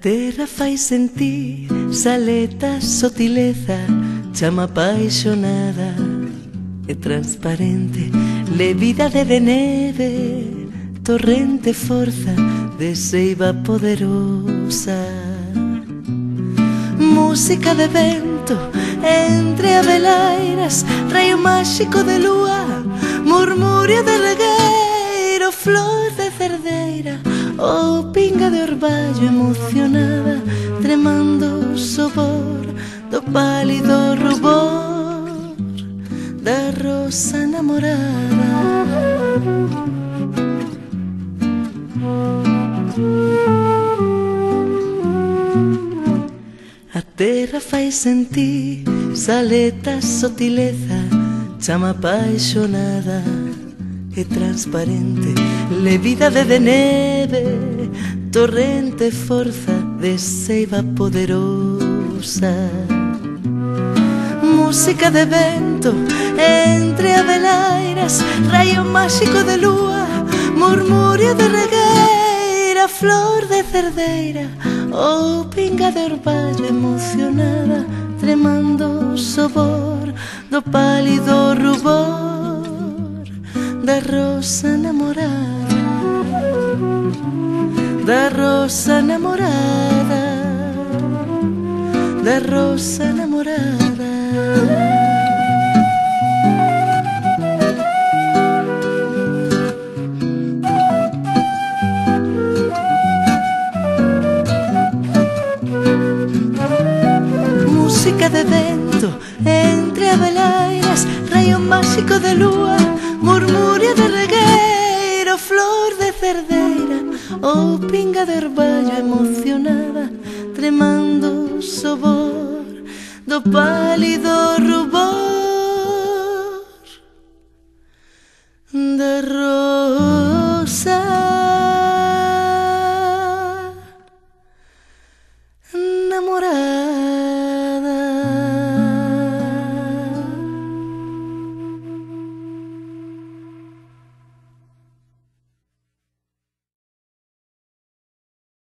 terra fai sentir saleta, sotileza, chama apaixonada e transparente, levidade de neve, torrente forza de seiva poderosa. Música de vento entre avelairas, raio máxico de lúa, murmurio de regueiro, flor de cerdeira, Oh, pinga de orballo emocionada Tremando o sobor do pálido rubor Da rosa enamorada. A terra fai sentir saleta sotileza Chama apaixonada e transparente, levida de, de neve, torrente forza de seiva poderosa. Música de vento entre avelairas, rayo máxico de lúa, murmurio de regueira, flor de cerdeira, ou oh, pinga de orvalho emocionada, tremando o sobor do pálido rosa enamorada, de rosa enamorada, de rosa enamorada. música de vento entre abelayas, rayo mágico de luz ou pinga de orballo emocionada, tremando sobor do pálido rubor rosa.